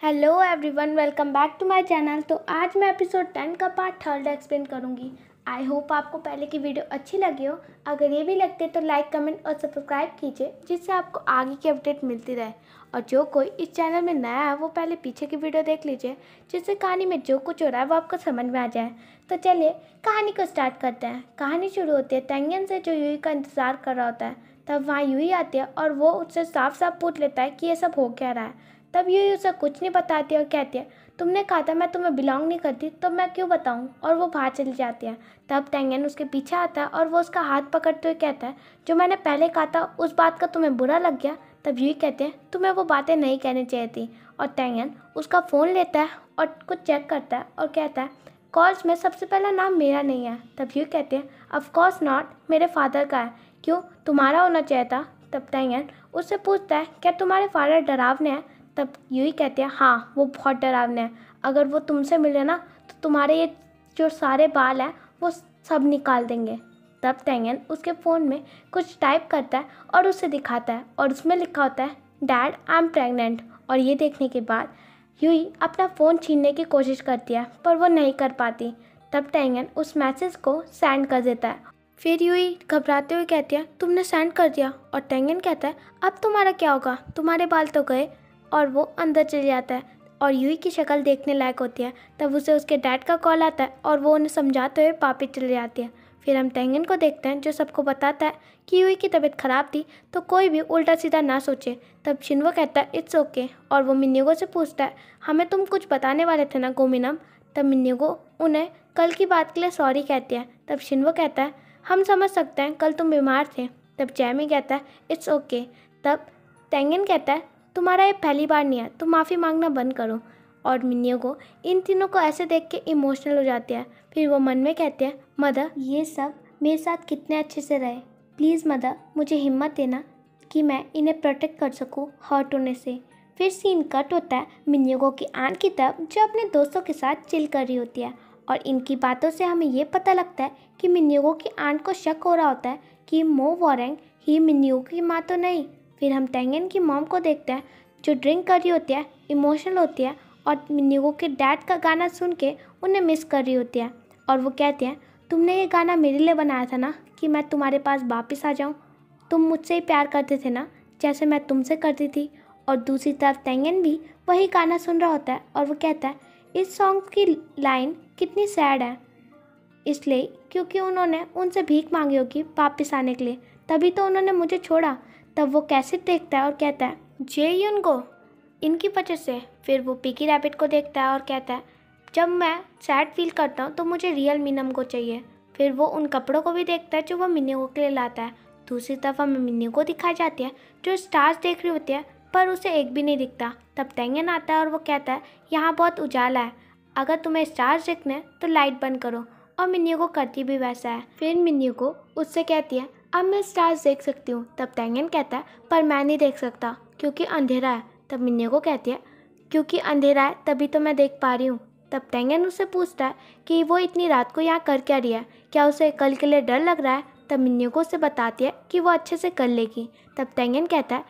Hello everyone welcome back to my channel तो आज मैं एपिसोड टेन का पार्ट थर्ड एक्सप्लेन करूँगी। आई होप आपको पहले की वीडियो अच्छी लगी हो। अगर ये भी लगती तो लाइक कमेंट और सब्सक्राइब कीजिए, जिससे आपको आगे की अपडेट मिलती रहे। और जो कोई इस चैनल में नया है, वो पहले पीछे की वीडियो देख लीजिए, जिससे कहानी में जो कुछ हो रहा है, वो आपको समझ में आ जाए। तो चलिए, कहानी को स्टार्ट करते हैं। कहानी शुरू होती है तेंगन से जो यूई का इंतज़ार कर रहा होता है। तब वहाँ यूई आती है और वो उससे साफ़ साफ़ पूछ लेता है कि ये सब हो क्या रहा है। तब यूई उसे कुछ नहीं बताती और कहती है, तुमने कहा था मैं तुम्हें बिलोंग नहीं करती तो मैं क्यों बताऊँ? और वो बाहर चली जाती है। तब टेंगन उसके पीछे आता है और वो उसका हाथ पकड़ते हुए कहता है, जो मैंने पहले कहा था, उस बात का तुम्हें बुरा लग गया? तब यूई कहते हैं, तुम्हें वो बातें नहीं कहनी चाहिए थी। और टेंगन उसका फ़ोन लेता है और कुछ चेक करता है और कहता है कॉल्स में सबसे पहला नाम मेरा नहीं है। तब यू कहते हैं अफकोर्स नॉट मेरे फादर का है। क्यों? तुम्हारा होना चाहिए था? तब टेंगन उससे पूछता है, क्या तुम्हारे फादर डरावने हैं? तब यूँ ही कहते हैं हाँ वो बहुत डरावने हैं। अगर वो तुमसे मिले ना तो तुम्हारे ये जो सारे बाल हैं, वो सब निकाल देंगे। तब तेंगन उसके फ़ोन में कुछ टाइप करता है और उसे दिखाता है और उसमें लिखा होता है डैड आई एम प्रेगनेंट और ये देखने के बाद यूई अपना फ़ोन छीनने की कोशिश करती है, पर वो नहीं कर पाती। तब टेंगन उस मैसेज को सेंड कर देता है। फिर यूई घबराते हुए कहती है, तुमने सेंड कर दिया? और टेंगन कहता है, अब तुम्हारा क्या होगा? तुम्हारे बाल तो गए और वो अंदर चले जाता है और यूई की शक्ल देखने लायक होती है। तब उसे उसके डैड का कॉल आता है और वो उन्हें समझाते हुए पापी चले जाती है। फिर हम टेंगन को देखते हैं, जो सबको बताता है कि यूई की तबीयत ख़राब थी तो कोई भी उल्टा सीधा ना सोचे। तब शिनवो कहता है इट्स ओके और वो मिन्यूगो से पूछता है, हमें तुम कुछ बताने वाले थे ना, गोमिनम? तब मिन्यूगो उन्हें, कल की बात के लिए सॉरी कहती है। तब शिनवो कहता है, हम समझ सकते हैं, कल तुम बीमार थे। तब जैमी कहता है इट्स ओके तब टेंगन कहता है तुम्हारा ये पहली बार नहीं है तुम माफ़ी मांगना बंद करो। और मिन्नियो को, इन तीनों को ऐसे देख के इमोशनल हो जाती है। फिर वो मन में कहते हैं, मदर, ये सब मेरे साथ कितने अच्छे से रहे। प्लीज़ मदर, मुझे हिम्मत देना कि मैं इन्हें प्रोटेक्ट कर सकूँ हर्ट होने से। फिर सीन कट होता है मिन्योगो की आन की तरफ़, जो अपने दोस्तों के साथ चिल कर रही होती है। और इनकी बातों से हमें ये पता लगता है कि मिन्योगो की आन को शक हो रहा होता है कि मो वॉरेंग ही मिन्योगो की माँ तो नहीं। फिर हम टेंगन की मॉम को देखते हैं, जो ड्रिंक कर रही होती है, इमोशनल होती है, और मिन्यूगो के डैड का गाना सुन के उन्हें मिस कर रही होती है। और वो कहते हैं, तुमने ये गाना मेरे लिए बनाया था ना, कि मैं तुम्हारे पास वापस आ जाऊँ? तुम मुझसे ही प्यार करते थे ना, जैसे मैं तुमसे करती थी। और दूसरी तरफ़ तेंगन भी वही गाना सुन रहा होता है, और वो कहता है, इस सॉन्ग की लाइन कितनी सैड है। इसलिए क्योंकि उन्होंने उनसे भीख मांगी होगी वापस आने के लिए, तभी तो उन्होंने मुझे छोड़ा। तब वो कैसे देखता है और कहता है, जे युन को इनकी वजह से फिर वो पिकी रैबिट को देखता है और कहता है, जब मैं सैड फील करता हूँ तो मुझे रियल मीनम को चाहिए। फिर वो उन कपड़ों को भी देखता है जो वो मिन्नी के लिए लाता है। दूसरी तरफ़ हमें मिन्नी को दिखाई जाती है, जो स्टार्स देख रही होती है, पर उसे एक भी नहीं दिखता। तब तेंगन आता है और वो कहता है, यहाँ बहुत उजाला है। अगर तुम्हें स्टार्स देखने तो लाइट बंद करो। और मिन्नी को करती भी वैसा है। फिर मिन्नी को उससे कहती है अब मैं स्टार्स देख सकती हूँ, तब तेंगन कहता है, पर मैं नहीं देख सकता, क्योंकि अंधेरा है, तब मिन्नी को कहती है, क्योंकि अंधेरा है, तभी तो मैं देख पा रही हूँ। तब टेंगन उससे पूछता है कि वो इतनी रात को यहाँ कर क्या रही है? क्या उसे कल के लिए डर लग रहा है? तब मिन्नी को उसे बताती है कि वो अच्छे से कर लेगी। तब टेंगन कहता है,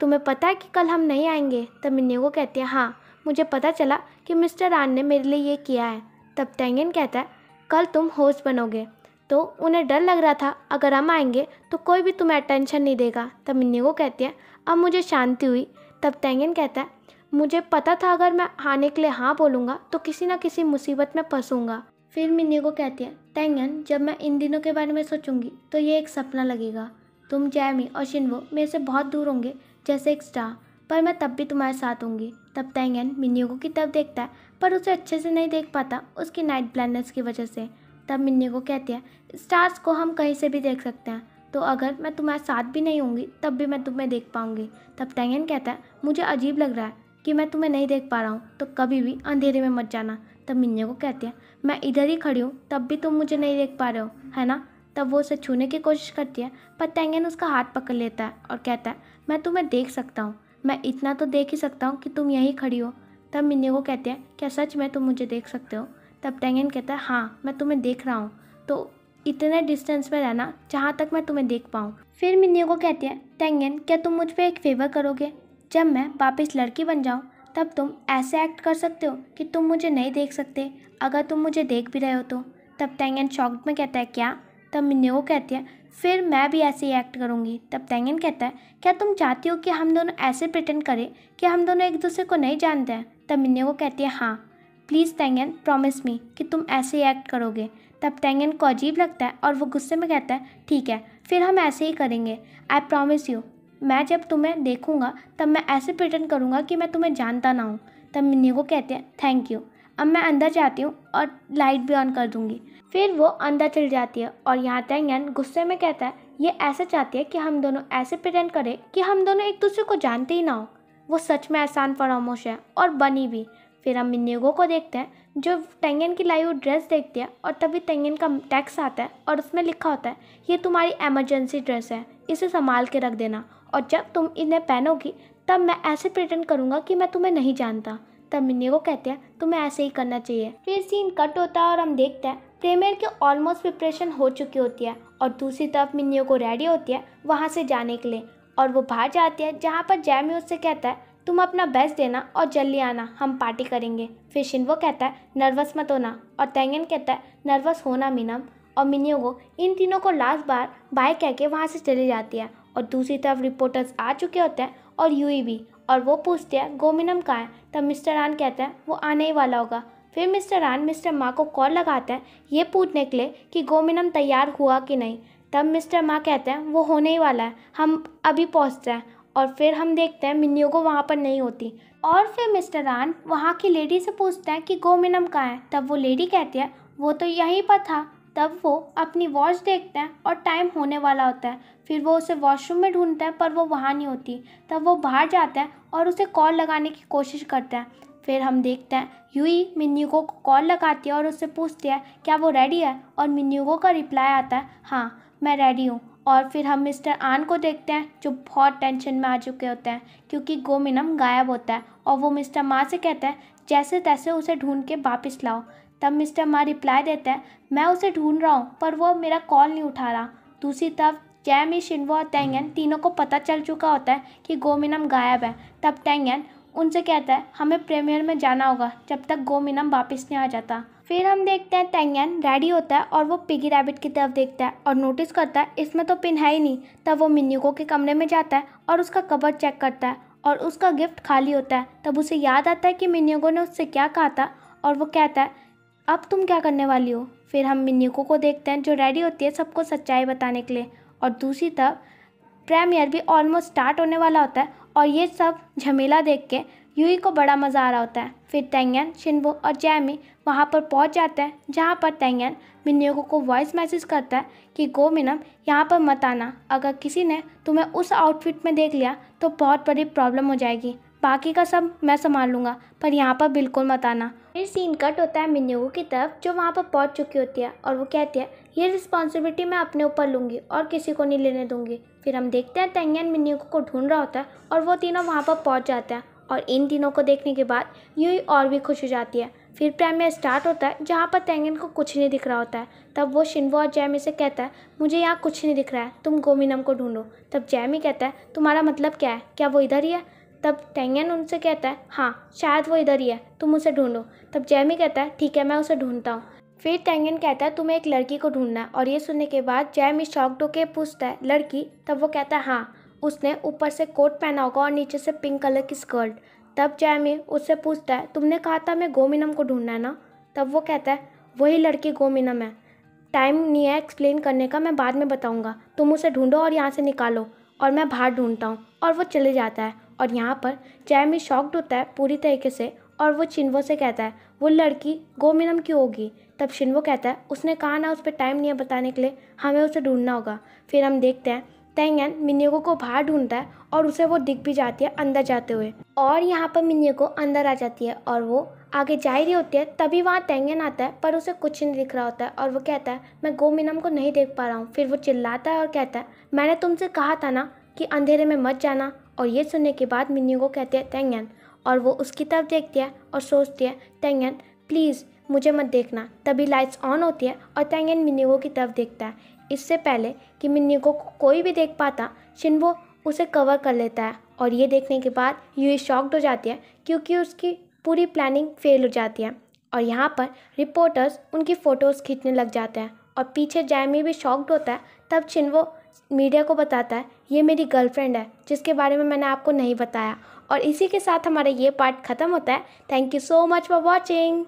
तुम्हें पता है कि कल हम नहीं आएँगे? तब मिन्नी को कहती है हाँ मुझे पता चला कि मिस्टर आन ने मेरे लिए ये किया है। तब टेंगन कहता है, कल तुम होस्ट बनोगे। तो उन्हें डर लग रहा था, अगर हम आएँगे तो कोई भी तुम्हें अटेंशन नहीं देगा। तब मिन्नी को कहती है, अब मुझे शांति हुई। तब तेंगन कहता है, मुझे पता था अगर मैं आने के लिए हाँ बोलूँगा तो किसी ना किसी मुसीबत में फंसूँगा। फिर मिन्नी को कहती है, तेंगन, जब मैं इन दिनों के बारे में सोचूँगी तो ये एक सपना लगेगा। तुम जैमी और शिनवो मेरे से बहुत दूर होंगे, जैसे एक स्टार पर मैं तब भी तुम्हारे साथ होंगी। तब तेंगन मिन्नी की तब देखता है, पर उसे अच्छे से नहीं देख पाता उसकी नाइट ब्लाइंडनेस की वजह से। तब मिन्नी को कहती है, स्टार्स को हम कहीं से भी देख सकते हैं। तो अगर मैं तुम्हारे साथ भी नहीं होंगी, तब भी मैं तुम्हें देख पाऊँगी। तब टेंगन कहता है, मुझे अजीब लग रहा है कि मैं तुम्हें नहीं देख पा रहा हूँ तो कभी भी अंधेरे में मत जाना। तब मिन्ने को कहती है, मैं इधर ही खड़ी हूँ, तब भी तुम मुझे नहीं देख पा रहे हो, है ना? तब वो उसे छूने की कोशिश करती है, पर टेंगन उसका हाथ पकड़ लेता है और कहता है, मैं तुम्हें देख सकता हूँ, मैं इतना तो देख ही सकता हूँ कि तुम यहीं खड़ी हो। तब मिन्ने को कहते हैं, क्या सच में तुम मुझे देख सकते हो? तब टेंगन कहता है हाँ मैं तुम्हें देख रहा हूँ। तो इतने डिस्टेंस में रहना, जहाँ तक मैं तुम्हें देख पाऊँ। फिर मिन्नी को कहती है टेंगन क्या तुम मुझ पर एक फेवर करोगे? जब मैं वापस लड़की बन जाऊँ, तब तुम ऐसे एक्ट कर सकते हो कि तुम मुझे नहीं देख सकते, अगर तुम मुझे देख भी रहे हो तो। तब तेंगन शॉक्ड में कहता है, क्या? तब मिन्यो कहती है, फिर मैं भी ऐसे ही एक्ट करूँगी। तब तेंगन कहता है, क्या तुम चाहती हो कि हम दोनों ऐसे प्रिटेंड करें कि हम दोनों एक दूसरे को नहीं जानते हैं? तब मिन्यो कहती है हाँ। प्लीज़ तेंगन प्रॉमिस मी कि तुम ऐसे ही एक्ट करोगे। तब तेंगन को अजीब लगता है और वो गुस्से में कहता है, ठीक है, फिर हम ऐसे ही करेंगे। आई प्रॉमिस यू मैं जब तुम्हें देखूँगा, तब मैं ऐसे प्रिटेंड करूँगा कि मैं तुम्हें जानता ना हूँ। तब मिन्नी को कहते हैं थैंक यू अब मैं अंदर जाती हूँ और लाइट भी ऑन कर दूँगी। फिर वो अंदर चल जाती है और यहाँ तेंगन गुस्से में कहता है, ये ऐसा चाहती है कि हम दोनों ऐसे प्रिटेंड करें कि हम दोनों एक दूसरे को जानते ही ना हो। वो सच में एहसान फरामोश है और बनी भी। फिर हम मिन्नीगो को देखते हैं, जो टेंगन की लाई हुई ड्रेस देखती है और तभी टेंगन का टैक्स आता है और उसमें लिखा होता है, ये तुम्हारी एमरजेंसी ड्रेस है, इसे संभाल के रख देना। और जब तुम इन्हें पहनोगी, तब मैं ऐसे प्रिटेंड करूँगा कि मैं तुम्हें नहीं जानता। तब मिन्नी कहते हैं, तुम्हें ऐसे ही करना चाहिए। फिर सीन कट होता है और हम देखते हैं प्रेमियर की ऑलमोस्ट प्रिपरेशन हो चुकी होती है और दूसरी तरफ़ मिन्नियों को रेडी होती है वहाँ से जाने के लिए। और वो बाहर जाती है, जहाँ पर जैमी उससे कहता है तुम अपना बेस्ट देना और जल्दी आना, हम पार्टी करेंगे। फिर शिनवो कहता है नर्वस मत होना। और तेंगन कहता है नर्वस होना मीनम। और मिनियो को, इन तीनों को लास्ट बार बाय कह के वहाँ से चली जाती है। और दूसरी तरफ़ रिपोर्टर्स आ चुके होते हैं, और यूई भी। और वो पूछते हैं गोमिनम कहाँ है? तब मिस्टर आन कहते हैं, वो आने ही वाला होगा। फिर मिस्टर आन मिस्टर माँ को कॉल लगाते हैं, ये पूछने के लिए कि गोमिनम तैयार हुआ कि नहीं। तब मिस्टर माँ कहते हैं, वो होने ही वाला है। हम अभी पहुँचते हैं। और फिर हम देखते हैं मिन्नियों को वहाँ पर नहीं होती। और फिर मिस्टर आन वहाँ की लेडी से पूछते हैं कि गोमिनम कहाँ है? तब वो लेडी कहती है, वो तो यहीं पर था। तब वो अपनी वॉच देखते हैं और टाइम होने वाला होता है। फिर वो उसे वॉशरूम में ढूंढते हैं, पर वो वहाँ नहीं होती। तब वो बाहर जाते हैं और उसे कॉल लगाने की कोशिश करते हैं। फिर हम देखते हैं यूई मिन्यूको को कॉल लगाती है और उससे पूछती है, क्या वो रेडी है? और मिन्यूको का रिप्लाई आता है हाँ मैं रेडी हूँ। और फिर हम मिस्टर आन को देखते हैं, जो बहुत टेंशन में आ चुके होते हैं, क्योंकि गोमिनम गायब होता है और वो मिस्टर माँ से कहता है, जैसे तैसे उसे ढूंढ के वापस लाओ। तब मिस्टर माँ रिप्लाई देते हैं, मैं उसे ढूंढ रहा हूँ, पर वो मेरा कॉल नहीं उठा रहा। दूसरी तरफ़, जैमी, शिनवो और टेंगन तीनों को पता चल चुका होता है कि गोमिनम गायब है। तब टेंगन उनसे कहता है, हमें प्रीमियर में जाना होगा, जब तक गोमिनम वापस नहीं आ जाता। फिर हम देखते हैं टेंगन रेडी होता है और वो पिगी रैबिट की तरफ़ देखता है और नोटिस करता है, इसमें तो पिन है ही नहीं। तब वो मिन्यूको के कमरे में जाता है और उसका कबर चेक करता है और उसका गिफ्ट खाली होता है। तब उसे याद आता है कि मिन्यूको ने उससे क्या कहा था और वो कहता है, अब तुम क्या करने वाली हो? फिर हम मिन्यूको को देखते हैं जो रेडी होती है सबको सच्चाई बताने के लिए। और दूसरी तरफ़ प्रेमियर भी ऑलमोस्ट स्टार्ट होने वाला होता है और ये सब झमेला देख के यूई को बड़ा मज़ा आ रहा होता है। फिर तेंगन शिनबो और जैमी वहाँ पर पहुँच जाते हैं, जहाँ पर तेंगन मिन्योको को वॉइस मैसेज करता है कि, गो मिनम, यहाँ पर मत आना। अगर किसी ने तुम्हें उस आउटफिट में देख लिया तो बहुत बड़ी प्रॉब्लम हो जाएगी। बाकी का सब मैं संभाल लूँगा, पर यहाँ पर बिल्कुल मत आना। फिर सीन कट होता है मिन्यू की तरफ़, जो वहाँ पर पहुँच चुकी होती है और वो कहती है, ये रिस्पॉन्सिबिलिटी मैं अपने ऊपर लूँगी और किसी को नहीं लेने दूँगी। फिर हम देखते हैं तेंगन मिन्यू को ढूंढ रहा होता है और वो तीनों वहाँ पर पहुँच जाते हैं। और इन तीनों को देखने के बाद यूँ और भी खुश हो जाती है। फिर प्रेमियर स्टार्ट होता है, जहाँ पर तेंगन को कुछ नहीं दिख रहा होता है। तब वो शिनवो और जैमी से कहता है, मुझे यहाँ कुछ नहीं दिख रहा है, तुम गोमिनम को ढूंढो। तब जैमी कहता है, तुम्हारा मतलब क्या है? क्या वो इधर ही है? तब टेंगन उनसे कहता है हाँ शायद वो इधर ही है, तुम उसे ढूंढो। तब जैमी कहता है, ठीक है, मैं उसे ढूंढता हूँ। फिर टेंगन कहता है, तुम्हें एक लड़की को ढूंढना है। और ये सुनने के बाद जैमी शॉक होके पूछता है, लड़की? तब वो कहता है हाँ। उसने ऊपर से कोट पहना होगा और नीचे से पिंक कलर की स्कर्ट। तब जैमी उससे पूछता है, तुमने कहा था मैं गोमिनम को ढूंढना है ना? तब वो कहता है, वही लड़की गोमिनम है। टाइम नहीं है एक्सप्लेन करने का, मैं बाद में बताऊँगा। तुम उसे ढूंढो और यहाँ से निकालो और मैं बाहर ढूंढता हूँ। और वो चले जाता है और यहाँ पर जैमी शॉक्ड होता है पूरी तरीके से और वो चिन्वो से कहता है, वो लड़की गोमिनम की होगी। तब शिनवो कहता है, उसने कहा ना उस पर टाइम नहीं है बताने के लिए, हमें उसे ढूंढना होगा। फिर हम देखते हैं तेंगन मिन्नियोको को बाहर ढूंढता है और उसे वो दिख भी जाती है अंदर जाते हुए। और यहाँ पर मिन्नियोको अंदर आ जाती है और वो आगे जा ही रही होती है। तभी वहाँ तेंगन आता है, पर उसे कुछ नहीं दिख रहा होता है और वो कहता है, मैं गोमिनम को नहीं देख पा रहा हूँ। फिर वो चिल्लाता है और कहता है, मैंने तुमसे कहा था ना कि अंधेरे में मत जाना। और ये सुनने के बाद मिन्नी को कहते हैं, तेंगन। और वो उसकी तरफ़ देखती है और सोचती है, तेंगन, प्लीज़ मुझे मत देखना। तभी लाइट्स ऑन होती है और तेंगन मिन्नीगो की तरफ़ देखता है। इससे पहले कि मिन्नीगो को कोई भी देख पाता शिनवो उसे कवर कर लेता है। और ये देखने के बाद यूई शॉक्ड हो जाती है क्योंकि उसकी पूरी प्लानिंग फेल हो जाती है। और यहाँ पर रिपोर्टर्स उनकी फ़ोटोज़ खींचने लग जाते हैं। और पीछे जैमी भी शॉक्ड होता है, तब चिन्वो मीडिया को बताता है, ये मेरी गर्लफ्रेंड है, जिसके बारे में मैंने आपको नहीं बताया। और इसी के साथ हमारा ये पार्ट ख़त्म होता है। Thank you so much for watching